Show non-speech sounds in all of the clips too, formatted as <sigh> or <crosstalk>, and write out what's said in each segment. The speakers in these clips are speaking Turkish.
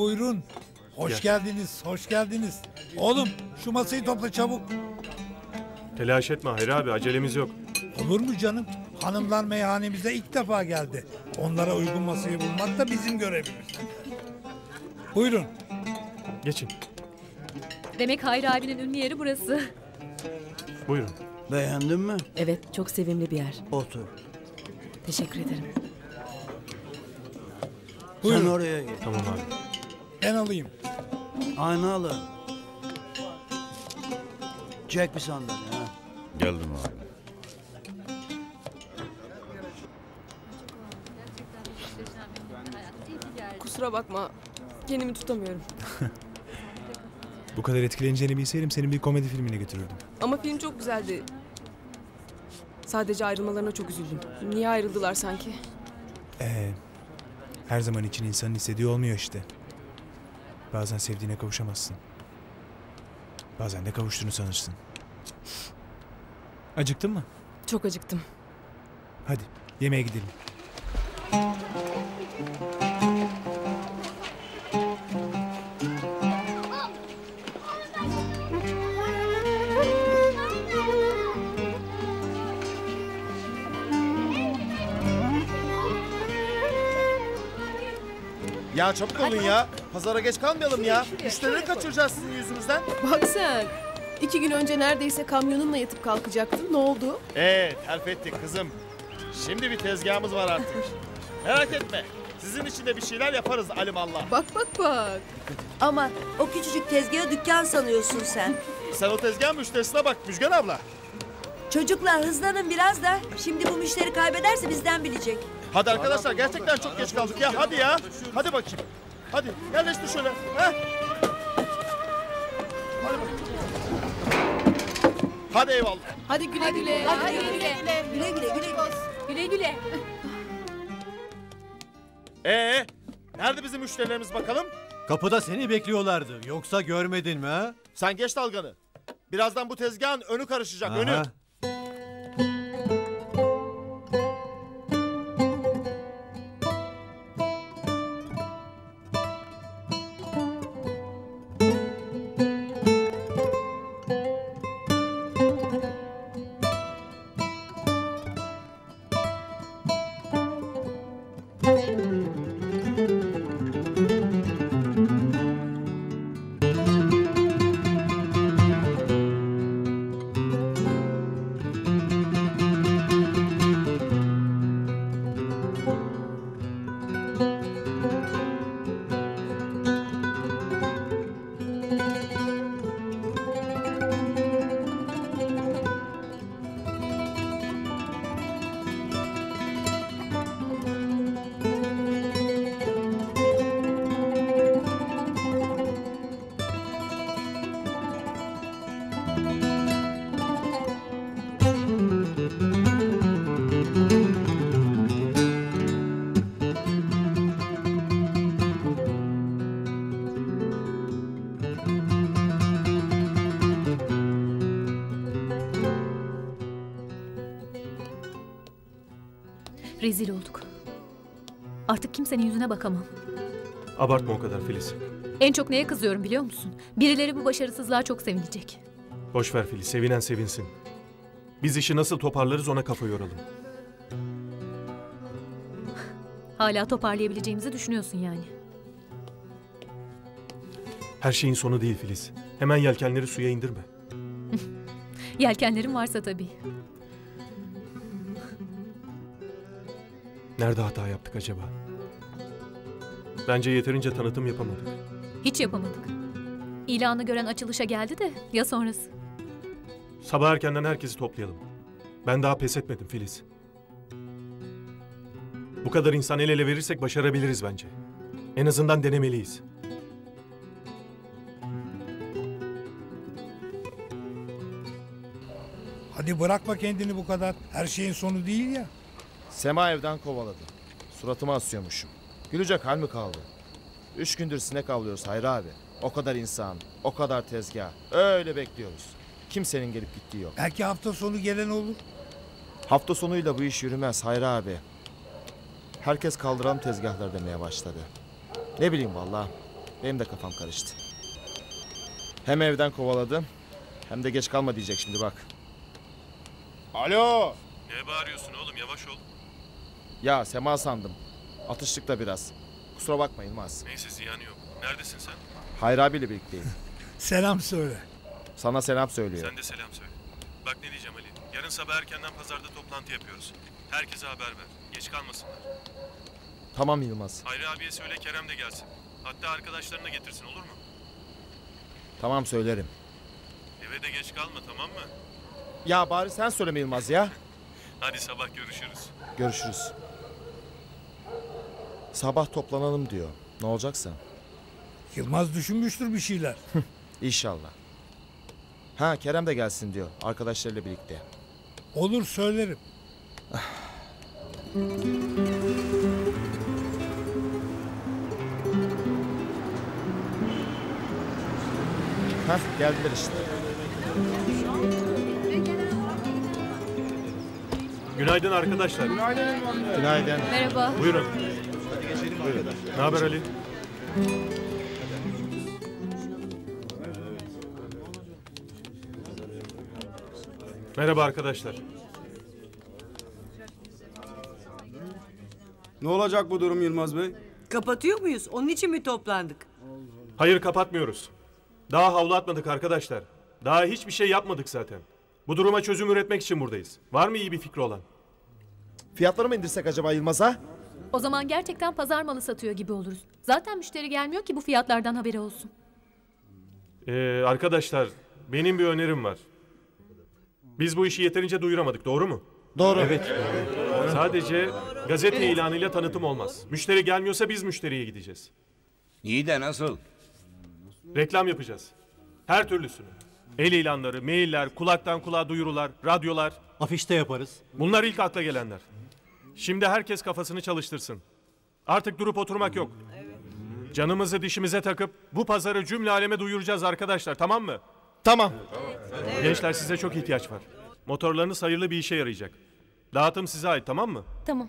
Buyurun. Hoş geldiniz, hoş geldiniz. Oğlum şu masayı topla çabuk. Telaş etme Hayri abi acelemiz yok. Olur mu canım? Hanımlar meyhanemize ilk defa geldi. Onlara uygun masayı bulmak da bizim görevimiz. Buyurun. Geçin. Demek Hayri abinin ünlü yeri burası. Buyurun. Beğendin mi? Evet, çok sevimli bir yer. Otur. Teşekkür ederim. Sen Buyurun. oraya git. Tamam abi. Ben alayım. Aynalı. Çek bir sandalye ha. Geldim abi. Kusura bakma. Kendimi tutamıyorum. Bu kadar etkileneceğini bilseydim seni bir komedi filmine götürürdüm. Ama film çok güzeldi. Sadece ayrılmalarına çok üzüldüm. Niye ayrıldılar sanki? Ee, her zaman için insanın istediği olmuyor işte. Bazen sevdiğine kavuşamazsın. Bazen de kavuştuğunu sanırsın. Acıktın mı? Çok acıktım. Hadi yemeğe gidelim. Ya çabuk olun ya. Pazara geç kalmayalım ya. Müşterileri kaçıracağız sizin yüzünüzden. Bak sen. İki gün önce neredeyse kamyonunla yatıp kalkacaktın. Ne oldu? Evet, terfi ettik kızım. Şimdi bir tezgahımız var artık. Merak etme. Sizin için de bir şeyler yaparız alimallah. Bak bak bak. Ama o küçücük tezgahı dükkan sanıyorsun sen. Sen o tezgah müşterisine bak Müjgan abla. Çocuklar hızlanın biraz da. Şimdi bu müşteri kaybederse bizden bilecek. Hadi arkadaşlar gerçekten çok geç kaldık ya. Hadi ya. Hadi bakayım. Hadi yerleştir şöyle. Heh. Hadi bakayım. Hadi eyvallah. Hadi güle güle. Hadi güle güle. Güle güle güle. Güle güle. Ee, nerede bizim müşterilerimiz bakalım? Kapıda seni bekliyorlardı. Yoksa görmedin mi ha? Sen geç dalganı. Birazdan bu tezgahın önü karışacak, önü. Rezil olduk. Artık kimsenin yüzüne bakamam. Abartma o kadar Filiz. En çok neye kızıyorum biliyor musun? Birileri bu başarısızlığa çok sevinecek. Boş ver Filiz. Sevinen sevinsin. Biz işi nasıl toparlarız ona kafa yoralım. Hala toparlayabileceğimizi düşünüyorsun yani. Her şeyin sonu değil Filiz. Hemen yelkenleri suya indirme. <laughs> Yelkenlerin varsa tabii. Nerede hata yaptık acaba? Bence yeterince tanıtım yapamadık. Hiç yapamadık. İlanı gören açılışa geldi de ya sonrası. Sabah erkenden herkesi toplayalım. Ben daha pes etmedim Filiz. Bu kadar insan el ele verirsek başarabiliriz bence. En azından denemeliyiz. Hadi bırakma kendini bu kadar. Her şeyin sonu değil ya. Sema evden kovaladı. Suratıma asıyormuşum. Gülecek hal mi kaldı? Üç gündür sinek avlıyoruz Hayri abi. O kadar insan, o kadar tezgah. Öyle bekliyoruz. Kimsenin gelip gittiği yok. Belki hafta sonu gelen olur. Hafta sonuyla bu iş yürümez Hayri abi. Herkes kaldıran tezgahlar demeye başladı. Ne bileyim vallahi. Benim de kafam karıştı. Hem evden kovaladım hem de geç kalma diyecek şimdi bak. Alo. Ne bağırıyorsun oğlum yavaş ol. Ya Sema sandım. Atıştık da biraz. Kusura bakma Yılmaz. Neyse ziyanı yok. Neredesin sen? Hayri abiyle birlikteyim. <laughs> Selam söyle. Sana selam söylüyor. Sen de selam söyle. Bak ne diyeceğim Ali. Yarın sabah erkenden pazarda toplantı yapıyoruz. Herkese haber ver. Geç kalmasınlar. Tamam Yılmaz. Hayri abiye söyle Kerem de gelsin. Hatta arkadaşlarını da getirsin olur mu? Tamam söylerim. Eve de geç kalma tamam mı? Ya bari sen söyleme Yılmaz ya. Hadi sabah görüşürüz. Görüşürüz. Sabah toplanalım diyor. Ne olacaksa. Yılmaz düşünmüştür bir şeyler. <laughs> İnşallah. Ha Kerem de gelsin diyor. Arkadaşlarıyla birlikte. Olur söylerim. <sighs> Ha geldiler işte. Günaydın arkadaşlar. Günaydın. Merhaba. Buyurun. Ne haber Ali? Merhaba arkadaşlar. Ne olacak bu durum Yılmaz Bey? Kapatıyor muyuz? Onun için mi toplandık? Hayır kapatmıyoruz. Daha havlu atmadık arkadaşlar. Daha hiçbir şey yapmadık zaten. Bu duruma çözüm üretmek için buradayız. Var mı iyi bir fikri olan? Fiyatları mı indirsek acaba Yılmaz'a? O zaman gerçekten pazar malı satıyor gibi oluruz. Zaten müşteri gelmiyor ki bu fiyatlardan haberi olsun. Ee, arkadaşlar benim bir önerim var. Biz bu işi yeterince duyuramadık doğru mu? Doğru. Evet. Sadece gazete ilanıyla tanıtım olmaz. Müşteri gelmiyorsa biz müşteriye gideceğiz. İyi de nasıl? Reklam yapacağız. Her türlüsünü. El ilanları, mailler, kulaktan kulağa duyurular, radyolar. Afişte yaparız. Bunlar ilk akla gelenler. Şimdi herkes kafasını çalıştırsın. Artık durup oturmak yok. Canımızı dişimize takıp bu pazarı cümle aleme duyuracağız arkadaşlar tamam mı? Tamam. Gençler size çok ihtiyaç var. Motorlarınız hayırlı bir işe yarayacak. Dağıtım size ait tamam mı? Tamam.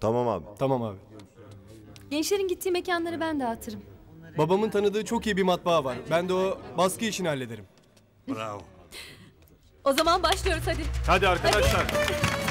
Tamam abi. Tamam abi. Gençlerin gittiği mekanları ben dağıtırım. Babamın tanıdığı çok iyi bir matbaa var. Ben de o baskı işini hallederim. O zaman başlıyoruz hadi. Hadi arkadaşlar. Hadi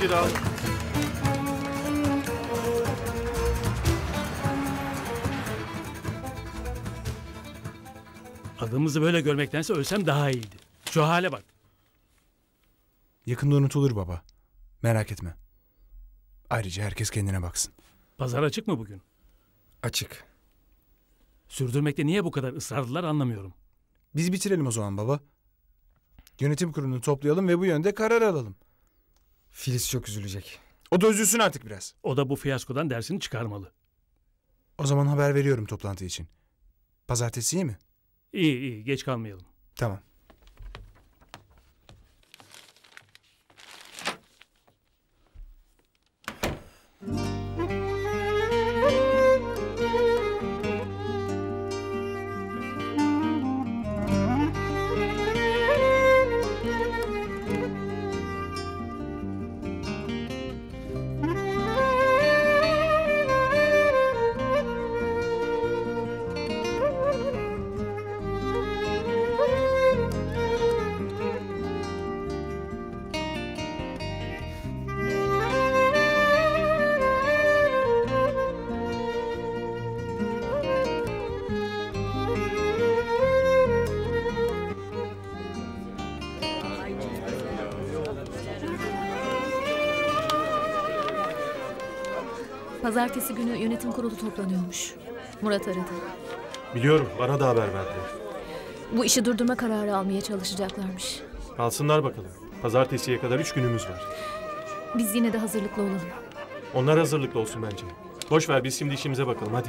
dağılın. Adımızı böyle görmektense ölsem daha iyiydi. Şu hale bak. Yakında unutulur baba. Merak etme. Ayrıca herkes kendine baksın. Pazar açık mı bugün? Açık. Sürdürmekte niye bu kadar ısrarlılar anlamıyorum. Biz bitirelim o zaman baba. Yönetim kurulunu toplayalım ve bu yönde karar alalım. Filiz çok üzülecek. O da üzülsün artık biraz. O da bu fiyaskodan dersini çıkarmalı. O zaman haber veriyorum toplantı için. Pazartesi iyi mi? İyi iyi geç kalmayalım. Tamam. Pazartesi günü yönetim kurulu toplanıyormuş. Murat aradı. Biliyorum bana da haber verdiler. Bu işi durdurma kararı almaya çalışacaklarmış. Alsınlar bakalım. Pazartesiye kadar üç günümüz var. Biz yine de hazırlıklı olalım. Onlar hazırlıklı olsun bence. Boş ver biz şimdi işimize bakalım hadi.